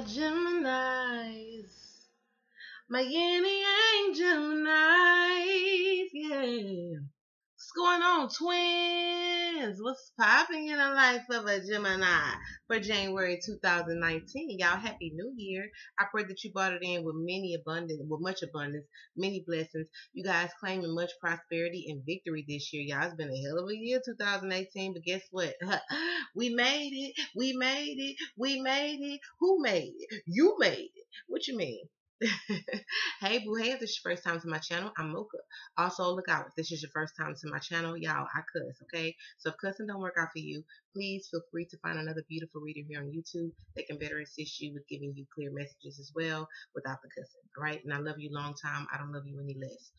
Geminis. My yin yang Geminis. Yeah. What's going on, twins? What's popping in the life of a Gemini for January 2019? Y'all, happy new year. I pray that you brought it in with many abundance, with much abundance, many blessings. You guys claiming much prosperity and victory this year. Y'all, it's been a hell of a year, 2018, but guess what? we made it. We made it. We made it. Who made it? You made it. What you mean? hey boo, hey, if this is your first time to my channel, I'm Mocha. Also, look out, if this is your first time to my channel, y'all, I cuss, okay? So if cussing don't work out for you, please feel free to find another beautiful reader here on YouTube that can better assist you with giving you clear messages as well without the cussing, all right? And I love you long time. I don't love you any less.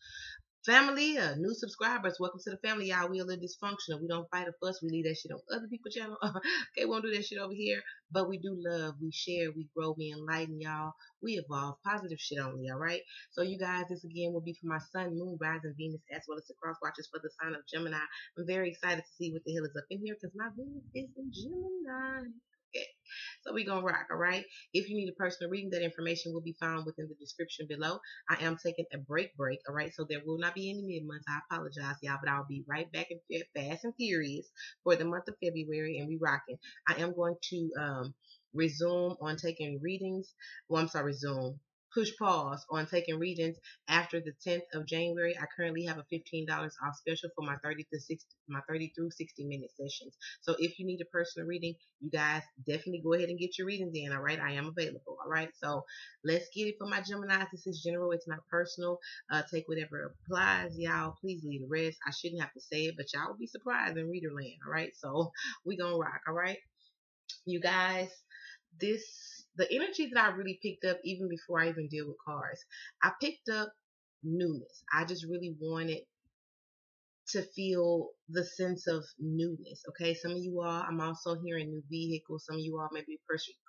Family, uh, new subscribers, welcome to the family, y'all. We a little dysfunctional. We don't fight a fuss. We leave that shit on other people's channel. okay, we won't do that shit over here. But we do love, we share, we grow, we enlighten y'all. We evolve. Positive shit only, all right? So you guys, this again will be for my sun, moon, rising, Venus, as well as the cross watches for the sign of Gemini. I'm very excited to see what the hell is up in here because my Venus is in Gemini. Okay. So we're going to rock, all right? If you need a personal reading, that information will be found within the description below. I am taking a break break, all right? So there will not be any mid-months. I apologize, y'all, but I'll be right back and fast and furious for the month of February, and we rocking. I am going to um, resume on taking readings. Well, I'm sorry, resume push pause on taking readings after the 10th of January. I currently have a $15 off special for my 30 to 60, my 30 through 60 minute sessions. So if you need a personal reading, you guys definitely go ahead and get your readings in. All right. I am available. All right. So let's get it for my Gemini. This is general. It's not personal. Uh, take whatever applies. Y'all, please leave the rest. I shouldn't have to say it, but y'all will be surprised in reader land. All right. So we going to rock. All right. You guys, this the energy that I really picked up even before I even deal with cars, I picked up newness. I just really wanted to feel the sense of newness. Okay, some of you all, I'm also hearing new vehicles. Some of you all may be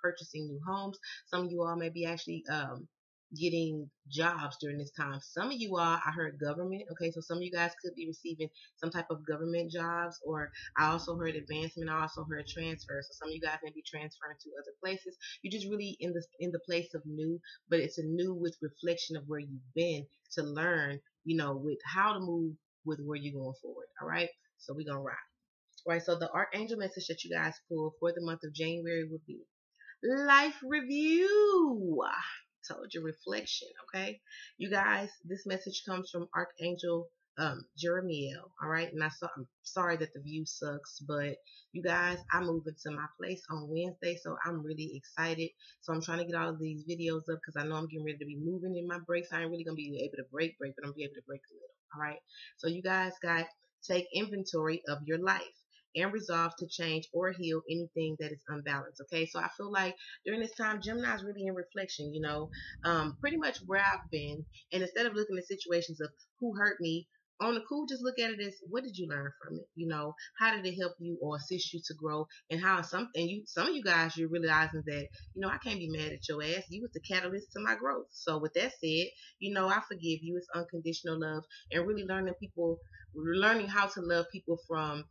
purchasing new homes. Some of you all may be actually um, getting jobs during this time. Some of you all, I heard government. Okay, so some of you guys could be receiving some type of government jobs, or I also heard advancement. I also heard transfer. So some of you guys may be transferring to other places. You're just really in the in the place of new, but it's a new with reflection of where you've been to learn, you know, with how to move with where you're going forward. All right, so we're gonna rock. All right, so the archangel message that you guys pull for the month of January would be life review told you reflection, okay? You guys, this message comes from Archangel um, Jeremiel, all right? And I saw, I'm sorry that the view sucks, but you guys, I move into my place on Wednesday, so I'm really excited. So I'm trying to get all of these videos up because I know I'm getting ready to be moving in my breaks. I ain't really to be able to break, break, but I'm to be able to break a little, all right? So you guys got take inventory of your life and resolve to change or heal anything that is unbalanced. Okay, so I feel like during this time, Gemini is really in reflection, you know, um, pretty much where I've been. And instead of looking at situations of who hurt me, on the cool, just look at it as what did you learn from it? You know, how did it help you or assist you to grow? And how some and you some of you guys you're realizing that, you know, I can't be mad at your ass. You was the catalyst to my growth. So with that said, you know, I forgive you. It's unconditional love and really learning people learning how to love people from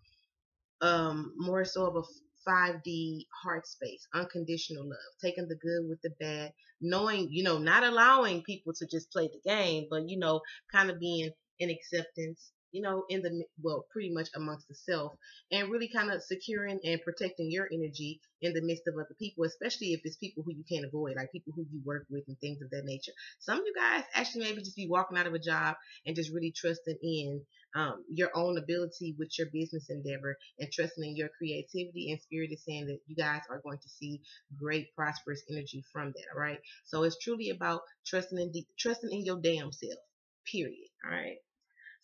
um, more so of a 5D heart space, unconditional love, taking the good with the bad, knowing, you know, not allowing people to just play the game, but, you know, kind of being in acceptance, you know, in the, well, pretty much amongst the self, and really kind of securing and protecting your energy in the midst of other people, especially if it's people who you can't avoid, like people who you work with and things of that nature. Some of you guys actually maybe just be walking out of a job and just really trusting in um, your own ability with your business endeavor and trusting in your creativity and spirit is saying that you guys are going to see great prosperous energy from that. All right. So it's truly about trusting in the, trusting in your damn self. Period. All right.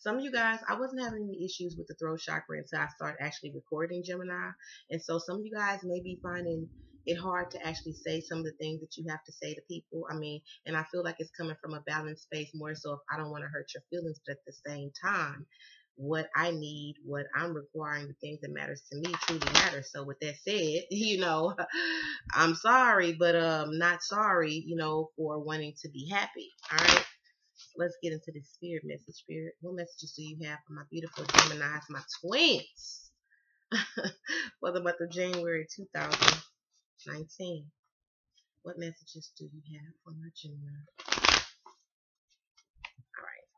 Some of you guys, I wasn't having any issues with the throat chakra until I started actually recording Gemini. And so some of you guys may be finding it hard to actually say some of the things that you have to say to people. I mean, and I feel like it's coming from a balanced space more so if I don't want to hurt your feelings, but at the same time, what I need, what I'm requiring, the things that matters to me truly matter. So with that said, you know, I'm sorry, but um not sorry, you know, for wanting to be happy. All right. Let's get into this spirit message. Spirit, what messages do you have for my beautiful Gemini's, my twins, for the month of January 2019? What messages do you have for my Gemini? All right.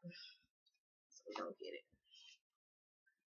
So we don't get it.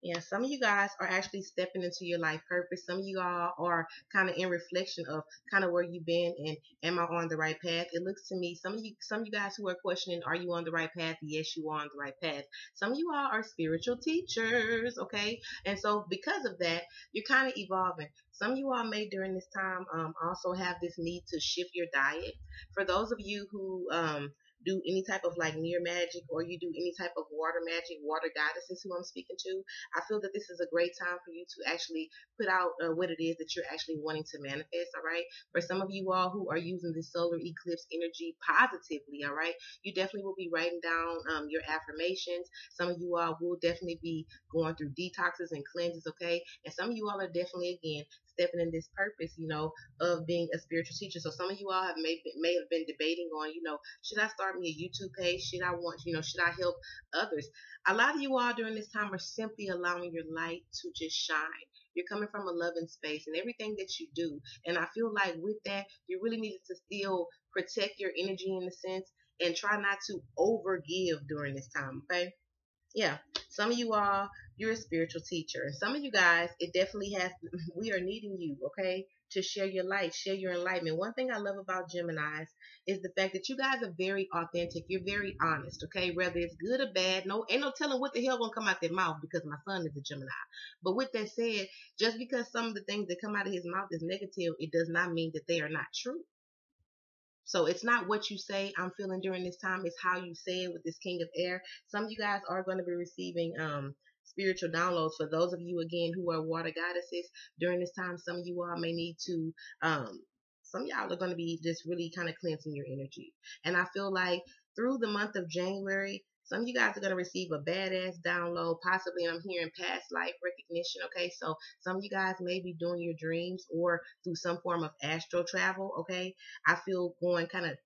Yeah, some of you guys are actually stepping into your life purpose. Some of you all are kind of in reflection of kind of where you've been and am I on the right path? It looks to me some of you some of you guys who are questioning are you on the right path? Yes, you are on the right path. Some of you all are spiritual teachers, okay? And so because of that, you're kind of evolving. Some of you all may during this time um, also have this need to shift your diet. For those of you who um, do any type of like mirror magic or you do any type of water magic, water goddesses who I'm speaking to, I feel that this is a great time for you to actually put out uh, what it is that you're actually wanting to manifest. All right. For some of you all who are using the solar eclipse energy positively, all right, you definitely will be writing down um, your affirmations. Some of you all will definitely be going through detoxes and cleanses. Okay. And some of you all are definitely again stepping in this purpose, you know, of being a spiritual teacher. So some of you all have may, may have been debating on, you know, should I start me a YouTube page? Should I want, you know, should I help others? A lot of you all during this time are simply allowing your light to just shine. You're coming from a loving space and everything that you do. And I feel like with that, you really needed to still protect your energy in a sense and try not to overgive during this time, okay? Yeah, some of you all you're a spiritual teacher. And some of you guys, it definitely has, we are needing you, okay, to share your light, share your enlightenment. One thing I love about Geminis is the fact that you guys are very authentic. You're very honest, okay? Whether it's good or bad, no, ain't no telling what the hell gonna come out their mouth because my son is a Gemini. But with that said, just because some of the things that come out of his mouth is negative, it does not mean that they are not true. So it's not what you say I'm feeling during this time, it's how you say it with this King of Air. Some of you guys are going to be receiving um spiritual downloads for those of you again who are water goddesses during this time some of you all may need to um some y'all are going to be just really kind of cleansing your energy and i feel like through the month of january some of you guys are going to receive a badass download possibly i'm hearing past life recognition okay so some of you guys may be doing your dreams or through some form of astral travel okay i feel going kind of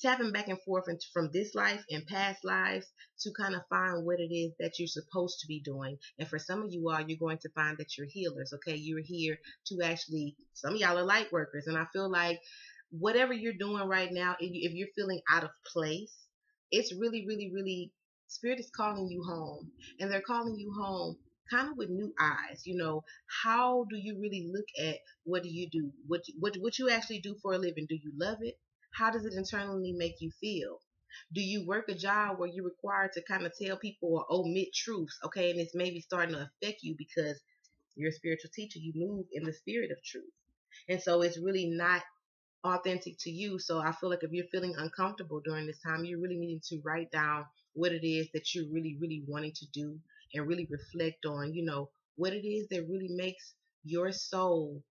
tapping back and forth from this life and past lives to kind of find what it is that you're supposed to be doing. And for some of you all, you're going to find that you're healers. Okay, you're here to actually. Some of y'all are light workers, and I feel like whatever you're doing right now, if you're feeling out of place, it's really, really, really. Spirit is calling you home, and they're calling you home kind of with new eyes. You know, how do you really look at what do you do? What what what you actually do for a living? Do you love it? how does it internally make you feel? Do you work a job where you're required to kind of tell people or omit truths? Okay, and it's maybe starting to affect you because you're a spiritual teacher. You move in the spirit of truth. And so it's really not authentic to you. So I feel like if you're feeling uncomfortable during this time, you're really need to write down what it is that you're really, really wanting to do and really reflect on, you know, what it is that really makes your soul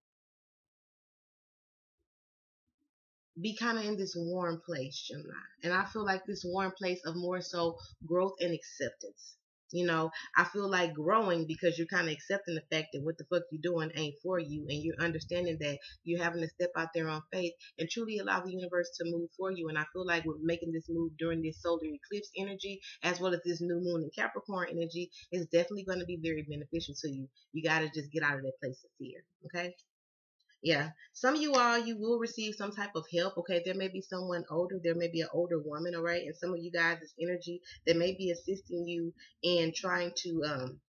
be kind of in this warm place, Gemini. And I feel like this warm place of more so growth and acceptance. You know, I feel like growing because you're kind of accepting the fact that what the fuck you're doing ain't for you, and you're understanding that you're having to step out there on faith and truly allow the universe to move for you. And I feel like with making this move during this solar eclipse energy, as well as this new moon and Capricorn energy, is definitely going to be very beneficial to you. You got to just get out of that place of fear. Okay yeah some of you all you will receive some type of help okay there may be someone older there may be an older woman all right and some of you guys this energy that may be assisting you in trying to um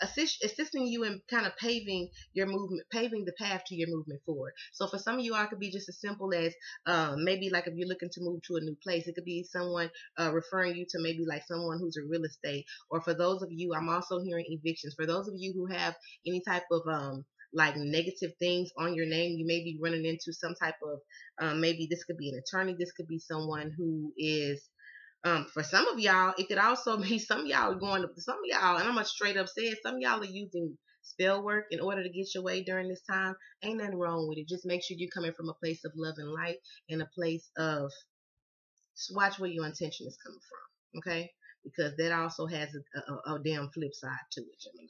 assist, assisting you in kind of paving your movement, paving the path to your movement forward. So for some of you, I could be just as simple as um, maybe like if you're looking to move to a new place, it could be someone uh, referring you to maybe like someone who's a real estate. Or for those of you, I'm also hearing evictions. For those of you who have any type of um, like negative things on your name. You may be running into some type of um, maybe this could be an attorney, this could be someone who is um, for some of y'all, it could also be some y'all going to some of y'all, and I'm gonna straight up say it, some y'all are using spell work in order to get your way during this time. Ain't nothing wrong with it. Just make sure you're coming from a place of love and light and a place of watch where your intention is coming from. Okay? Because that also has a, a, a damn flip side to it, Gemini.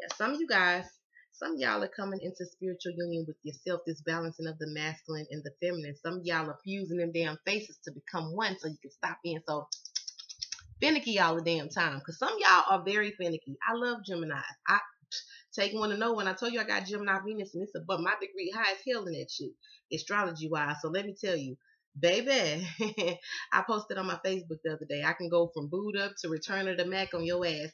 Yeah, some of you guys some y'all are coming into spiritual union with yourself, this balancing of the masculine and the feminine. Some y'all are fusing them damn faces to become one so you can stop being so finicky all the damn time. Because some y'all are very finicky. I love Gemini. I Take one to know when I told you I got Gemini Venus and it's above my degree high as hell in that shit, astrology wise. So let me tell you, baby, I posted on my Facebook the other day. I can go from Boo'd Up to return of the Mack on your ass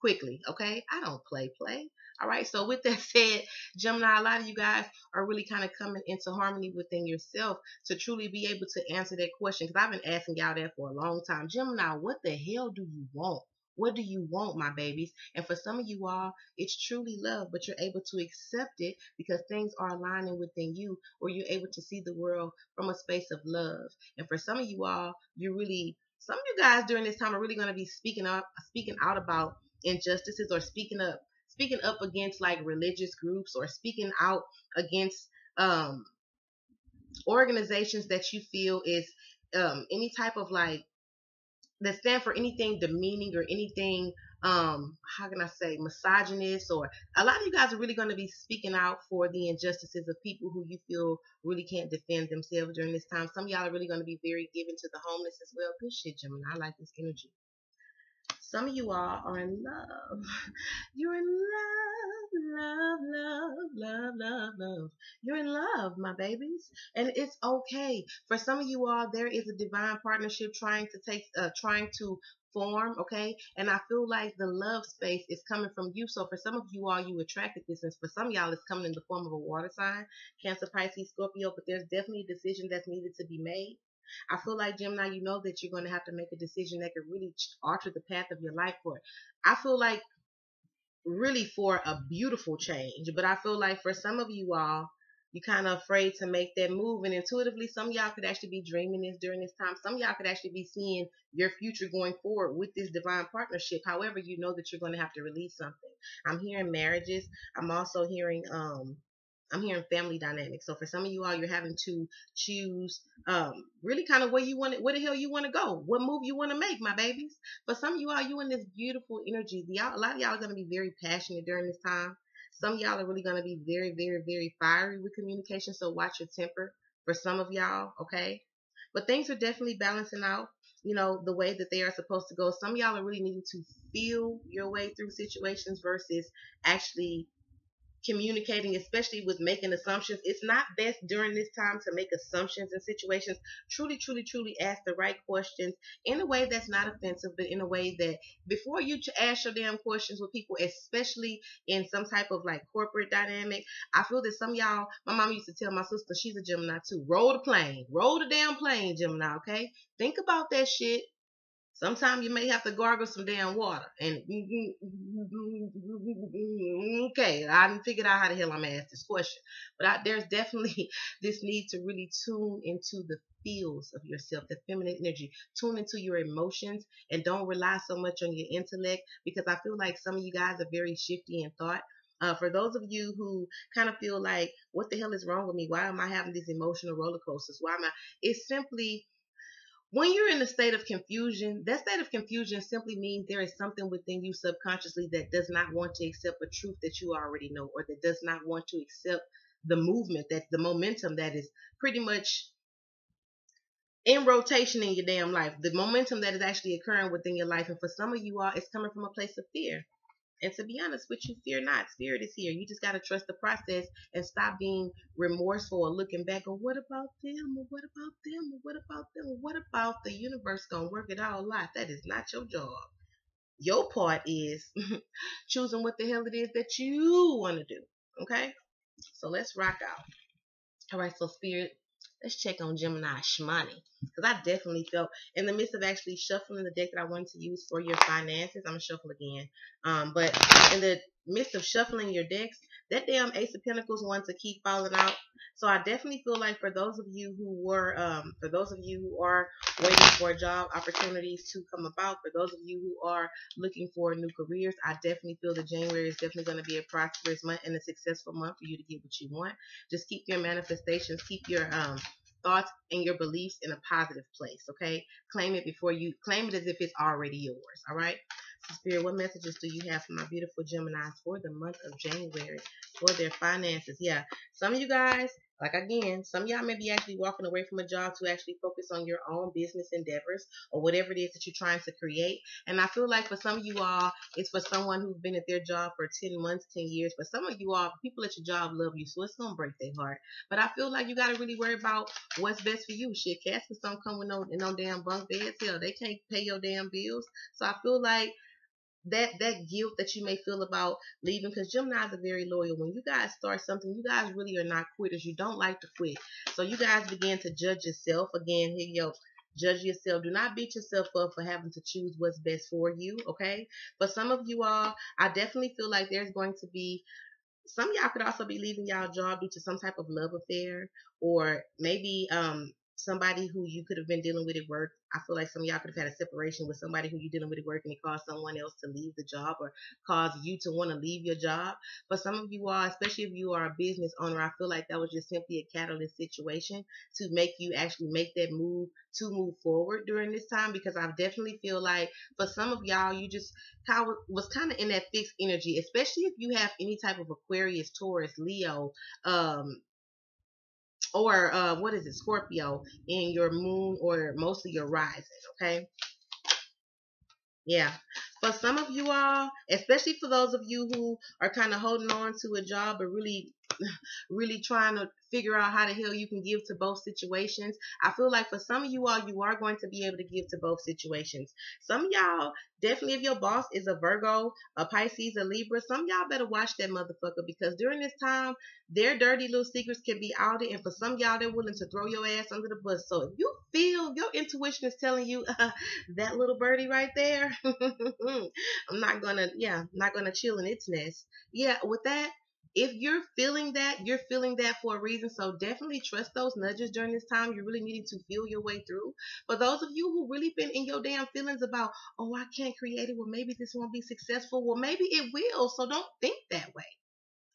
quickly. Okay, I don't play play. All right, so with that said, Gemini, a lot of you guys are really kind of coming into harmony within yourself to truly be able to answer that question. Because I've been asking y'all that for a long time. Gemini, what the hell do you want? What do you want, my babies? And for some of you all, it's truly love, but you're able to accept it because things are aligning within you, or you're able to see the world from a space of love. And for some of you all, you're really, some of you guys during this time are really going to be speaking up, speaking out about injustices or speaking up speaking up against like religious groups or speaking out against um organizations that you feel is um any type of like that stand for anything demeaning or anything um how can I say misogynist or a lot of you guys are really going to be speaking out for the injustices of people who you feel really can't defend themselves during this time. Some y'all are really going to be very given to the homeless as well. Good shit, Gemini. I like this energy. Some of you all are in love. You're in love, love, love, love, love, love. You're in love, my babies. And it's okay. For some of you all, there is a divine partnership trying to take, uh, trying to form, okay? And I feel like the love space is coming from you. So for some of you all, you attracted this, and for some y'all, it's coming in the form of a water sign, Cancer, Pisces, Scorpio. But there's definitely a decision that's needed to be made. I feel like Gemini, you know that you're going to have to make a decision that could really alter the path of your life for. I feel like really for a beautiful change, but I feel like for some of you all, you're kind of afraid to make that move. And intuitively, some y'all could actually be dreaming this during this time. Some y'all could actually be seeing your future going forward with this divine partnership. However, you know that you're going to have to release something. I'm hearing marriages. I'm also hearing um I'm hearing family dynamics. So for some of you all, you're having to choose um, really kind of where you want it, where the hell you want to go, what move you want to make, my babies. But some of you all, you in this beautiful energy. A lot of y'all are going to be very passionate during this time. Some of y'all are really going to be very, very, very fiery with communication. So watch your temper for some of y'all, okay? But things are definitely balancing out, you know, the way that they are supposed to go. Some y'all are really needing to feel your way through situations versus actually communicating, especially with making assumptions. It's not best during this time to make assumptions in situations. Truly, truly, truly ask the right questions in a way that's not offensive, but in a way that before you ask your damn questions with people, especially in some type of like corporate dynamic, I feel that some y'all, my mom used to tell my sister, she's a Gemini too, roll the plane, roll the damn plane, Gemini, okay? Think about that shit Sometimes you may have to gargle some damn water. And okay, I didn't figure out how the hell I'm gonna ask this question. But I, there's definitely this need to really tune into the feels of yourself, the feminine energy. Tune into your emotions and don't rely so much on your intellect because I feel like some of you guys are very shifty in thought. Uh, for those of you who kind of feel like, what the hell is wrong with me? Why am I having these emotional roller coasters? Why am I? It's simply when you're in a state of confusion, that state of confusion simply means there is something within you subconsciously that does not want to accept a truth that you already know or that does not want to accept the movement that the momentum that is pretty much in rotation in your damn life. The momentum that is actually occurring within your life. And for some of you all it's coming from a place of fear and to be honest with you, fear not. Spirit is here. You just got to trust the process and stop being remorseful or looking back or what about them or what about them or what about them what about the universe going to work it all out. That is not your job. Your part is choosing what the hell it is that you want to do. Okay? So let's rock out. All right, so spirit, let's check on Gemini Shmani. Because I definitely felt in the midst of actually shuffling the deck that I wanted to use for your finances. I'm going to shuffle again. Um, but in the midst of shuffling your decks, that damn Ace of Pentacles wants to keep falling out. So I definitely feel like for those of you who were, um, for those of you who are waiting for job opportunities to come about, for those of you who are looking for new careers, I definitely feel that January is definitely going to be a prosperous month and a successful month for you to get what you want. Just keep your manifestations, keep your um, thoughts and your beliefs in a positive place. Okay, claim it before you claim it as if it's already yours. All right. Spirit, what messages do you have for my beautiful Geminis for the month of January for their finances? Yeah, some of you guys Like again, some y'all may be actually walking away from a job to actually focus on your own business endeavors or whatever it is that you're trying to create. And I feel like for some of you all, it's for someone who's been at their job for 10 months, 10 years. But some of you all, people at your job love you, so it's gonna break their heart. But I feel like you gotta really worry about what's best for you. Shit, cats don't come with no no damn bunk beds. Hell, they can't pay your damn bills. So I feel like that that guilt that you may feel about leaving because Gemini's are very loyal. When you guys start something, you guys really are not quitters. You don't like to quit. So you guys begin to judge yourself. Again, here yo, judge yourself. Do not beat yourself up for having to choose what's best for you. Okay. But some of you all, I definitely feel like there's going to be some y'all could also be leaving y'all job due to some type of love affair or maybe um somebody who you could have been dealing with at work. I feel like some of y'all could have had a separation with somebody who you're dealing with at work and it caused someone else to leave the job or caused you to want to leave your job. But some of you are, especially if you are a business owner, I feel like that was just simply a catalyst situation to make you actually make that move to move forward during this time because I definitely feel like for some of y'all, you just kind of was kind of in that fixed energy, especially if you have any type of Aquarius, Taurus, Leo, um, or uh, what is it, Scorpio in your moon or mostly your rising, okay? Yeah. For some of you all, especially for those of you who are kind of holding on to a job but really really trying to figure out how the hell you can give to both situations. I feel like for some of you all, you are going to be able to give to both situations. Some y'all, definitely if your boss is a Virgo, a Pisces, a Libra, some y'all better watch that motherfucker because during this time, their dirty little secrets can be outed. And for some y'all, they're willing to throw your ass under the bus. So if you feel your intuition is telling you uh, that little birdie right there, I'm not gonna, yeah, I'm not gonna chill in its nest. Yeah, with that, if you're feeling that, you're feeling that for a reason. So definitely trust those nudges during this time. You're really needing to feel your way through. But those of you who really been in your damn feelings about, oh, I can't create it. Well, maybe this won't be successful. Well, maybe it will. So don't think that way.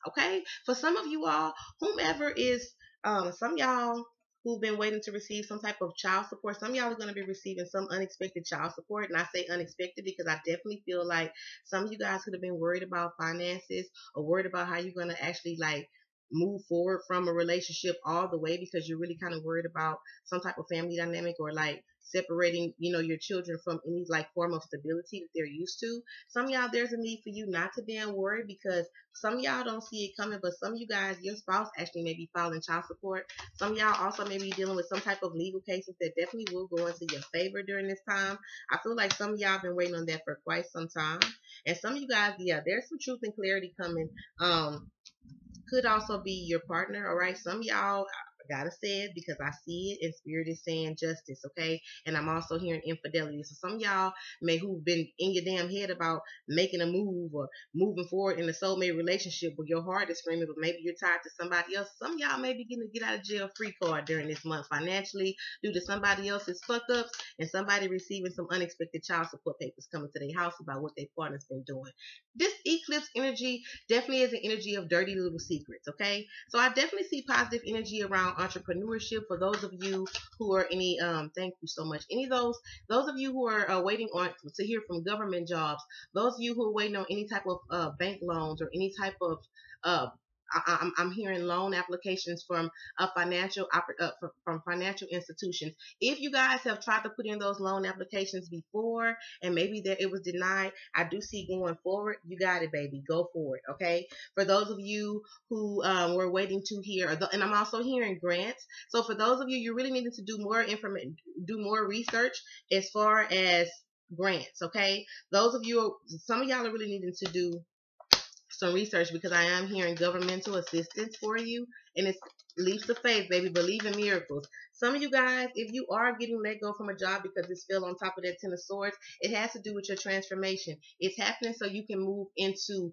Okay. For some of you all, whomever is, um, some y'all who've been waiting to receive some type of child support. Some y'all are going to be receiving some unexpected child support. And I say unexpected because I definitely feel like some of you guys could have been worried about finances or worried about how you're going to actually like move forward from a relationship all the way because you're really kind of worried about some type of family dynamic or like separating, you know, your children from any like form of stability that they're used to. Some y'all, there's a need for you not to damn worry because some y'all don't see it coming, but some of you guys, your spouse actually may be filing child support. Some y'all also may be dealing with some type of legal cases that definitely will go into your favor during this time. I feel like some of y'all have been waiting on that for quite some time. And some of you guys, yeah, there's some truth and clarity coming. Um, could also be your partner, all right? Some y'all gotta say it because I see it and spirit is saying justice, okay? And I'm also hearing infidelity. So some y'all may who've been in your damn head about making a move or moving forward in a soulmate relationship where your heart is screaming, but maybe you're tied to somebody else. Some y'all may be getting a get out of jail free card during this month financially due to somebody else's fuck ups and somebody receiving some unexpected child support papers coming to their house about what their partner's been doing. This eclipse energy definitely is an energy of dirty little secrets, okay? So I definitely see positive energy around entrepreneurship for those of you who are any um thank you so much. Any of those those of you who are uh, waiting on to hear from government jobs those of you who are waiting on any type of uh, bank loans or any type of uh, I, am I'm hearing loan applications from a financial uh, from financial institutions. If you guys have tried to put in those loan applications before and maybe that it was denied, I do see going forward. You got it, baby. Go for it. Okay. For those of you who um, were waiting to hear, and I'm also hearing grants. So for those of you, you really needed to do more information, do more research as far as grants. Okay. Those of you, some of y'all are really needing to do some research because I am hearing governmental assistance for you, and it's leaps of faith, baby. Believe in miracles. Some of you guys, if you are getting let go from a job because it's still on top of that Ten of Swords, it has to do with your transformation. It's happening so you can move into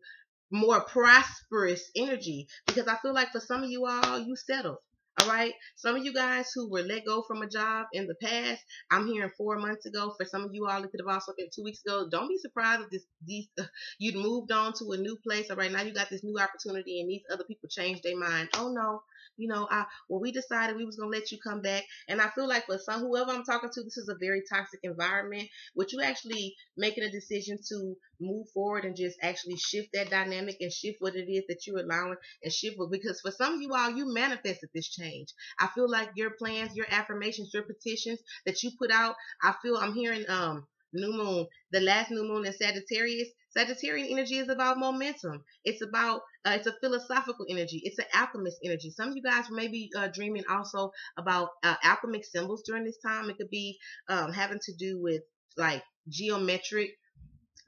more prosperous energy because I feel like for some of you all, you settled. All right. Some of you guys who were let go from a job in the past, I'm hearing four months ago. For some of you all, it could have also been two weeks ago. Don't be surprised if this these uh, you'd moved on to a new place. All right, now you got this new opportunity, and these other people changed their mind. Oh no, you know, I well we decided we was gonna let you come back. And I feel like for some whoever I'm talking to, this is a very toxic environment. With you actually making a decision to move forward and just actually shift that dynamic and shift what it is that you're allowing and shift what because for some of you all you manifested this change. I feel like your plans, your affirmations, your petitions that you put out, I feel I'm hearing um new moon, the last new moon in Sagittarius. Sagittarian energy is about momentum. It's about uh, it's a philosophical energy. It's an alchemist energy. Some of you guys may be uh, dreaming also about uh, alchemic symbols during this time. It could be um, having to do with like geometric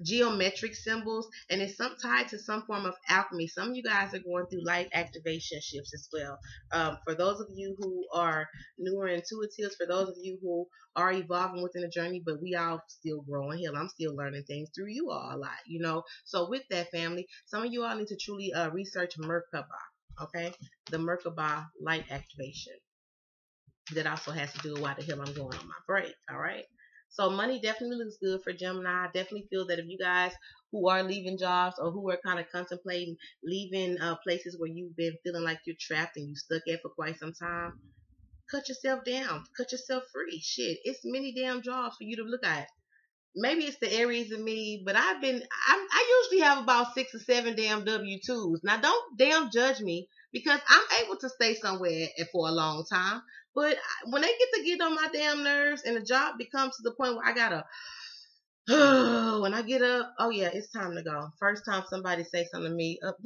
geometric symbols and it's some tied to some form of alchemy. Some of you guys are going through light activation shifts as well. Um, for those of you who are newer intuitives for those of you who are evolving within the journey but we all still growing hell i'm still learning things through you all a lot you know? So with that family some of you all need to truly uh, research merkaba okay? The merkaba light activation that also has to do with why the hell i'm going on my break all right so money definitely looks good for Gemini. I definitely feel that if you guys who are leaving jobs or who are kind of contemplating leaving uh, places where you've been feeling like you're trapped and you stuck at for quite some time, cut yourself down, cut yourself free. Shit, it's many damn jobs for you to look at. Maybe it's the Aries in me, but I've been I, I usually have about six or seven damn W twos. Now don't damn judge me because I'm able to stay somewhere for a long time. But when they get to get on my damn nerves and the job becomes to the point where I gotta, when I get up, oh yeah, it's time to go. First time somebody say something to me, uh, up,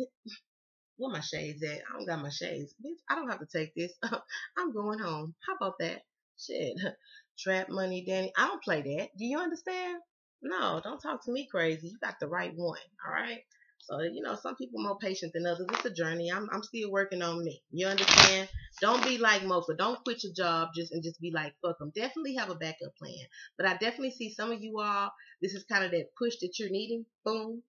where my shades at? I don't got my shades. Bitch, I don't have to take this. I'm going home. How about that? Shit. Trap money, Danny. I don't play that. Do you understand? No, don't talk to me crazy. You got the right one. All right. So, you know, some people more patient than others. It's a journey. I'm, I'm still working on me. You understand? Don't be like Mocha. Don't quit your job just and just be like, fuck them. Definitely have a backup plan. But I definitely see some of you all, this is kind of that push that you're needing. Boom.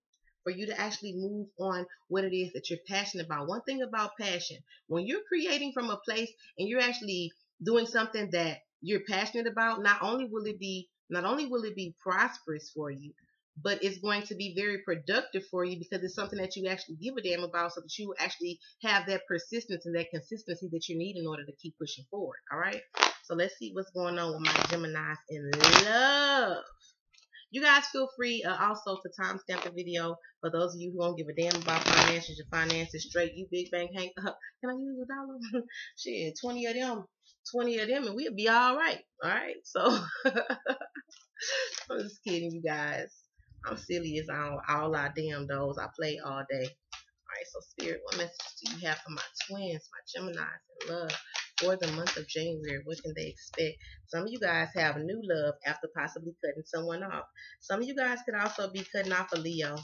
For you to actually move on what it is that you're passionate about. One thing about passion, when you're creating from a place and you're actually doing something that you're passionate about, not only will it be not only will it be prosperous for you, but it's going to be very productive for you because it's something that you actually give a damn about so that you actually have that persistence and that consistency that you need in order to keep pushing forward. All right. So let's see what's going on with my Geminis in love. You guys feel free uh, also to timestamp the video for those of you who don't give a damn about finances. Your finances straight. You big bang hang up. Can I use a dollar? Shit, 20 of them. 20 of them and we'll be all right. All right. So I'm just kidding, you guys. I'm silly as all, all our damn those. I play all day. All right, so Spirit, what message do you have for my twins, my Geminis in love for the month of January? What can they expect? Some of you guys have new love after possibly cutting someone off. Some of you guys could also be cutting off a Leo.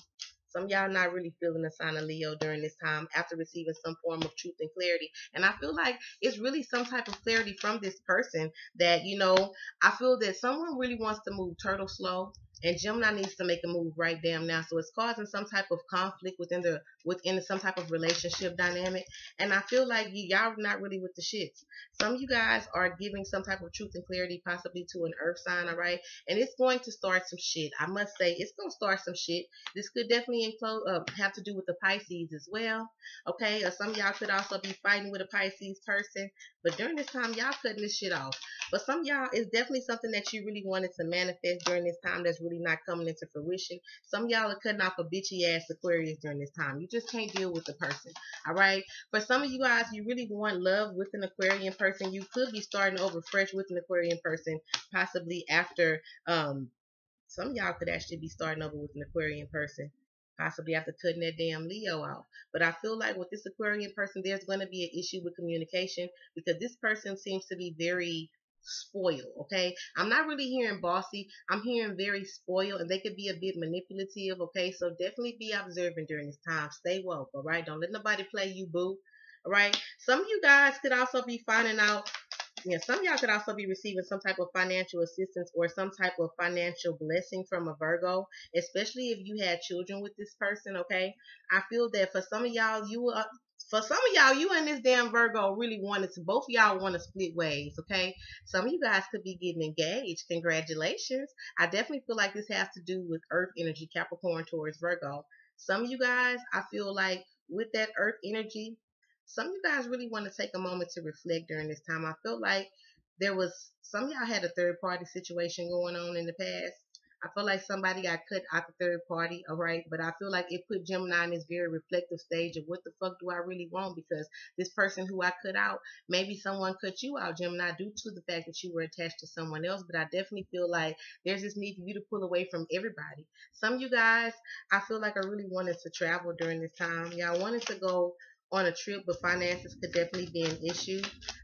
Some y'all not really feeling the sign of Leo during this time after receiving some form of truth and clarity. And I feel like it's really some type of clarity from this person that, you know, I feel that someone really wants to move turtle slow and Gemini needs to make a move right damn now. So it's causing some type of conflict within the within some type of relationship dynamic. And I feel like y'all are not really with the shits. Some of you guys are giving some type of truth and clarity possibly to an earth sign, all right? And it's going to start some shit. I must say it's gonna start some shit. This could definitely include uh, have to do with the Pisces as well. Okay, or some y'all could also be fighting with a Pisces person. But during this time, y'all cutting this shit off. But some y'all is definitely something that you really wanted to manifest during this time that's really not coming into fruition. Some y'all are cutting off a bitchy ass Aquarius during this time. You just can't deal with the person. All right. For some of you guys, you really want love with an Aquarian person. You could be starting over fresh with an Aquarian person, possibly after um some y'all could actually be starting over with an Aquarian person possibly after cutting that damn Leo out. But I feel like with this Aquarian person, there's going to be an issue with communication because this person seems to be very spoiled. Okay, I'm not really hearing bossy. I'm hearing very spoiled, and they could be a bit manipulative. Okay, so definitely be observant during this time. Stay woke. All right, don't let nobody play you, boo. All right. Some of you guys could also be finding out. Yeah, some y'all could also be receiving some type of financial assistance or some type of financial blessing from a Virgo, especially if you had children with this person. Okay, I feel that for some of y'all, you will for some of y'all, you and this damn Virgo really wanted to, both y'all want to split ways, okay? Some of you guys could be getting engaged. Congratulations. I definitely feel like this has to do with Earth energy, Capricorn towards Virgo. Some of you guys, I feel like with that Earth energy, some of you guys really want to take a moment to reflect during this time. I feel like there was some y'all had a third party situation going on in the past. I feel like somebody got cut out the third party, all right, but I feel like it put Gemini in this very reflective stage of what the fuck do I really want because this person who I cut out, maybe someone cut you out, Gemini, due to the fact that you were attached to someone else, but I definitely feel like there's this need for you to pull away from everybody. Some of you guys, I feel like I really wanted to travel during this time. Y'all wanted to go on a trip, but finances could definitely be an issue.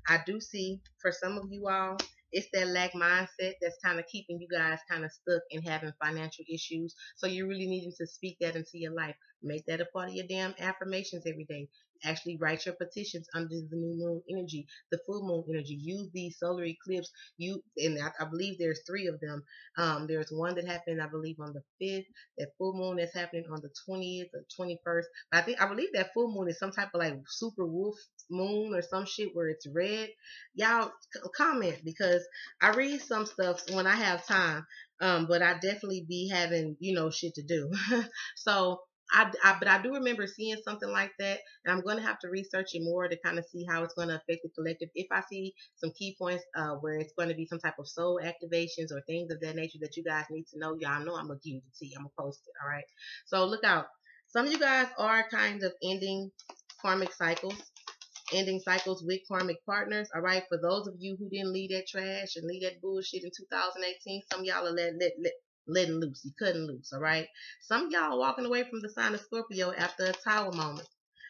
I do see for some of you all, it's that lack mindset that's kind of keeping you guys kind of stuck and having financial issues. So you're really needing to speak that into your life. Make that a part of your damn affirmations every day actually write your petitions under the new moon energy, the full moon energy. Use these solar eclipse. You and I, I believe there's three of them. Um, there's one that happened, I believe, on the fifth. That full moon that's happening on the twentieth or twenty first. I think I believe that full moon is some type of like super wolf moon or some shit where it's red. Y'all comment because I read some stuff when I have time. Um, but I definitely be having, you know, shit to do. so I, I, but I do remember seeing something like that, and I'm going to have to research it more to kind of see how it's going to affect the collective. If I see some key points uh, where it's going to be some type of soul activations or things of that nature that you guys need to know, y'all know I'm gonna give you the tea. I'm gonna post it. All right. So look out. Some of you guys are kind of ending karmic cycles, ending cycles with karmic partners. All right. For those of you who didn't leave that trash and leave that bullshit in 2018, some y'all are let, let, let letting loose. You cutting loose, all right? Some y'all walking away from the sign of Scorpio after a tower moment.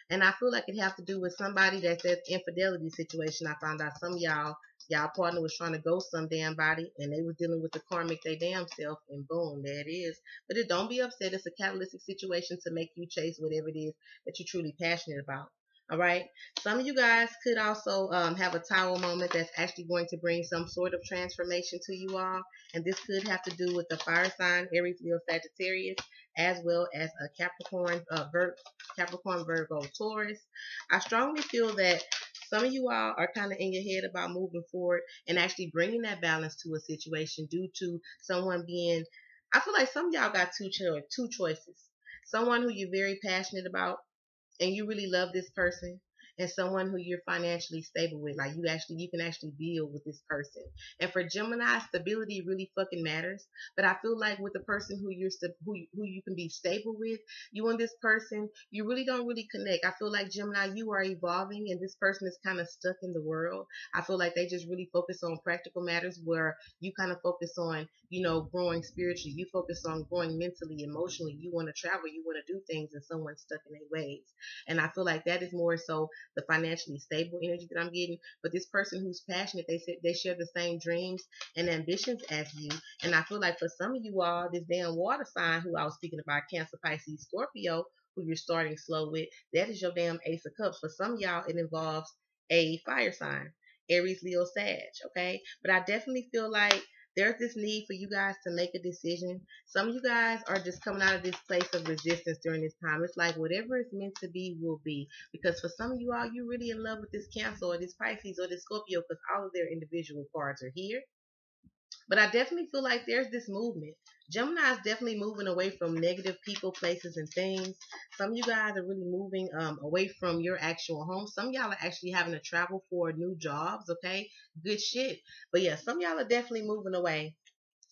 And I feel like it has to do with somebody that's that infidelity situation. I found out some y'all, y'all partner was trying to ghost some damn body and they was dealing with the karmic they damn self and boom, there it is. But it don't be upset. It's a catalytic situation to make you chase whatever it is that you're truly passionate about. All right. Some of you guys could also um, have a tower moment that's actually going to bring some sort of transformation to you all. And this could have to do with the fire sign, Aries, Leo, Sagittarius, as well as a Capricorn, uh, Vir Capricorn, Virgo, Taurus. I strongly feel that some of you all are kind of in your head about moving forward and actually bringing that balance to a situation due to someone being, I feel like some y'all got two, cho- two choices. Someone who you're very passionate about and you really love this person and someone who you're financially stable with. Like you actually, you can actually build with this person. And for Gemini, stability really fucking matters. But I feel like with the person who you're who who you can be stable with, you and this person, you really don't really connect. I feel like Gemini, you are evolving, and this person is kind of stuck in the world. I feel like they just really focus on practical matters, where you kind of focus on, you know, growing spiritually. You focus on growing mentally, emotionally. You want to travel, you want to do things, and someone's stuck in their ways. And I feel like that is more so the financially stable energy that I'm getting. But this person who's passionate, they said they share the same dreams and ambitions as you. And I feel like for some of you all, this damn water sign who I was speaking about, Cancer, Pisces, Scorpio, who you're starting slow with, that is your damn Ace of Cups. For some y'all, it involves a fire sign. Aries, Leo, Sag, okay? But I definitely feel like there's this need for you guys to make a decision. Some of you guys are just coming out of this place of resistance during this time. It's like whatever is meant to be will be. Because for some of you all, you're really in love with this Cancer or this Pisces or this Scorpio because all of their individual cards are here. But I definitely feel like there's this movement. Gemini is definitely moving away from negative people, places, and things. Some of you guys are really moving um, away from your actual home. Some y'all are actually having to travel for new jobs, okay? Good shit. But yeah, some y'all are definitely moving away.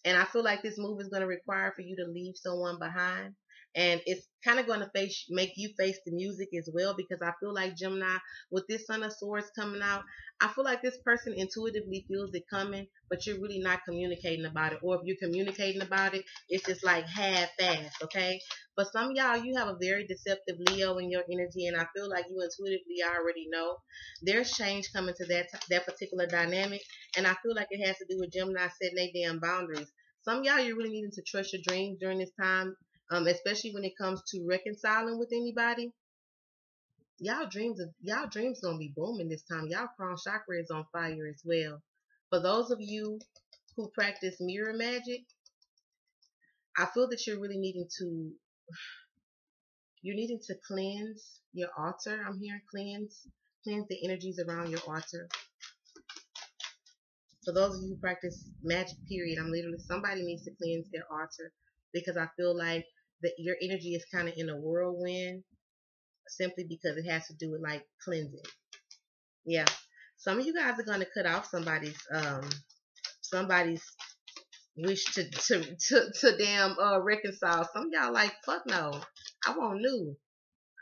And I feel like this move is going to require for you to leave someone behind and it's kind of going to face make you face the music as well because I feel like Gemini with this Son of Swords coming out, I feel like this person intuitively feels it coming, but you're really not communicating about it. Or if you're communicating about it, it's just like half fast, okay? But some y'all, you have a very deceptive Leo in your energy, and I feel like you intuitively already know there's change coming to that that particular dynamic, and I feel like it has to do with Gemini setting their damn boundaries. Some y'all, you're really needing to trust your dreams during this time um, especially when it comes to reconciling with anybody. Y'all dreams of y'all dreams gonna be booming this time. Y'all crown chakra is on fire as well. For those of you who practice mirror magic, I feel that you're really needing to you're needing to cleanse your altar. I'm hearing cleanse, cleanse the energies around your altar. For those of you who practice magic, period, I'm literally somebody needs to cleanse their altar because I feel like that your energy is kind of in a whirlwind. simply because it has to do with like cleansing. Yeah. Some of you guys are gonna cut off somebody's um somebody's wish to to to, to damn uh reconcile. Some y'all like fuck no. I want new.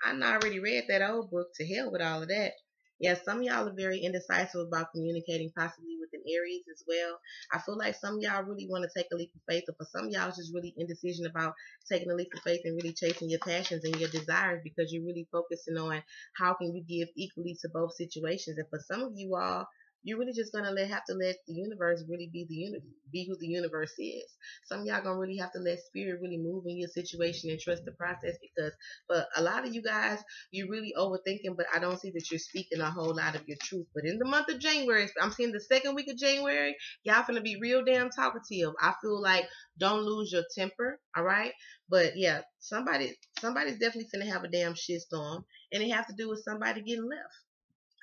I already read that old book. To hell with all of that. Yeah, some y'all are very indecisive about communicating possibly with an Aries as well. I feel like some y'all really want to take a leap of faith, or for some y'all just really indecision about taking a leap of faith and really chasing your passions and your desires because you're really focusing on how can you give equally to both situations. And for some of you all, you're really just gonna let have to let the universe really be the uni- be who the universe is. Some y'all gonna really have to let spirit really move in your situation and trust the process because but a lot of you guys you're really overthinking, but I don't see that you're speaking a whole lot of your truth. But in the month of January, I'm seeing the second week of January, y'all gonna be real damn talkative. I feel like don't lose your temper, all right? But yeah, somebody somebody's definitely gonna have a damn shit storm, and it has to do with somebody getting left.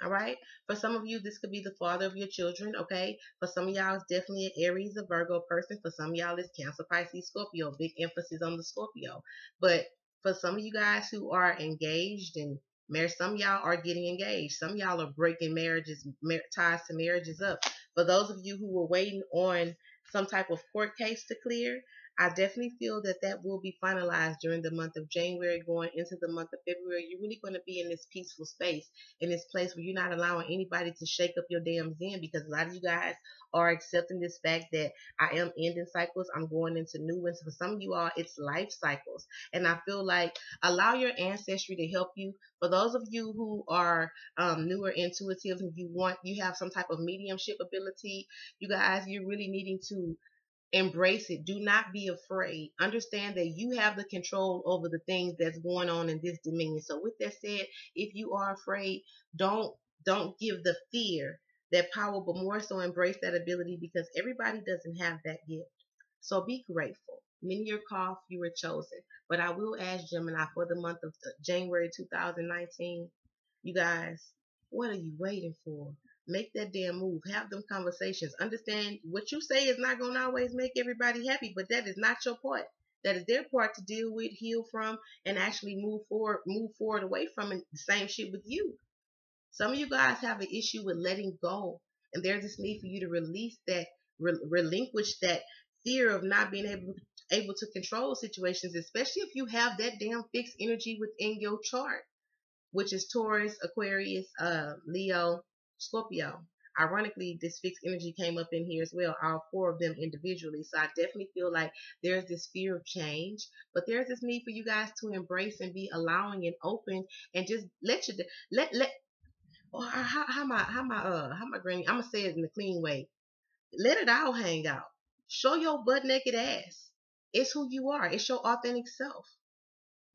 All right. For some of you, this could be the father of your children. Okay. For some of y'all, it's definitely an Aries or Virgo person. For some of y'all, it's Cancer, Pisces, Scorpio. Big emphasis on the Scorpio. But for some of you guys who are engaged and married, some y'all are getting engaged. Some y'all are breaking marriages, mar- ties to marriages up. For those of you who were waiting on some type of court case to clear, I definitely feel that that will be finalized during the month of January, going into the month of February. You're really going to be in this peaceful space, in this place where you're not allowing anybody to shake up your damn zen because a lot of you guys are accepting this fact that I am ending cycles. I'm going into new ones. For some of you all, it's life cycles. And I feel like allow your ancestry to help you. For those of you who are um, newer intuitive and you want, you have some type of mediumship ability, you guys, you're really needing to Embrace it. Do not be afraid. Understand that you have the control over the things that's going on in this dominion. So with that said, if you are afraid, don't don't give the fear that power, but more so embrace that ability because everybody doesn't have that gift. So be grateful. Many are called, you were chosen. But I will ask Gemini for the month of uh, January 2019, you guys, what are you waiting for? Make that damn move. Have them conversations. Understand what you say is not going to always make everybody happy, but that is not your part. That is their part to deal with, heal from, and actually move forward, move forward away from. The same shit with you. Some of you guys have an issue with letting go, and there's this need for you to release that, re- relinquish that fear of not being able able to control situations, especially if you have that damn fixed energy within your chart, which is Taurus, Aquarius, uh, Leo, Scorpio. Ironically, this fixed energy came up in here as well, all four of them individually. So I definitely feel like there's this fear of change, but there's this need for you guys to embrace and be allowing and open and just let you let let. Or how how my how my uh how my granny I'm gonna say it in a clean way. Let it all hang out. Show your butt naked ass. It's who you are. It's your authentic self.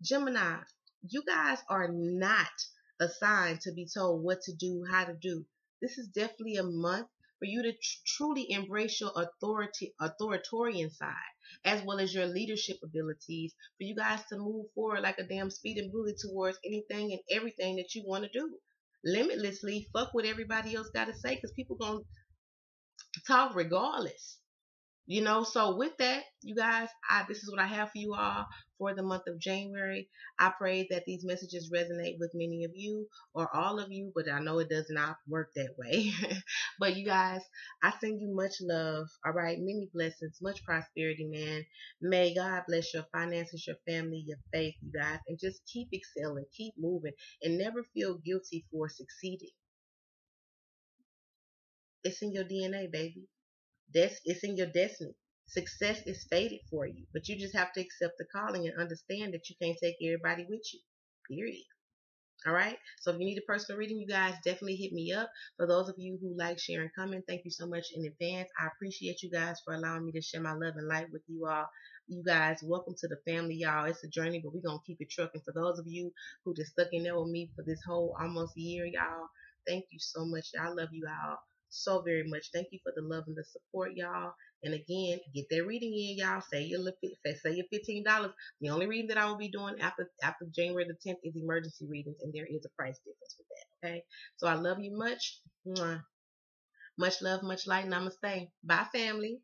Gemini, you guys are not assigned to be told what to do, how to do this is definitely a month for you to tr- truly embrace your authority authoritarian side as well as your leadership abilities for you guys to move forward like a damn speeding bullet towards anything and everything that you want to do. Limitlessly fuck what everybody else got to say because people gonna talk regardless you know, so with that, you guys, I this is what I have for you all for the month of January. I pray that these messages resonate with many of you or all of you, but I know it does not work that way. but you guys, I send you much love. All right, many blessings, much prosperity, man. May God bless your finances, your family, your faith, you guys, and just keep excelling, keep moving, and never feel guilty for succeeding. It's in your DNA, baby. That's it's in your destiny. Success is fated for you, but you just have to accept the calling and understand that you can't take everybody with you. Period. All right. So if you need a personal reading, you guys definitely hit me up. For those of you who like, sharing, comment, thank you so much in advance. I appreciate you guys for allowing me to share my love and light with you all. You guys, welcome to the family, y'all. It's a journey, but we're gonna keep it trucking. For those of you who just stuck in there with me for this whole almost year, y'all, thank you so much. I love you all so very much. Thank you for the love and the support, y'all. And again, get that reading in, y'all. Say your say your fifteen dollars. The only reading that I will be doing after after January the tenth is emergency readings, and there is a price difference with that. Okay. So I love you much. Much love, much light. Namaste. Bye, family.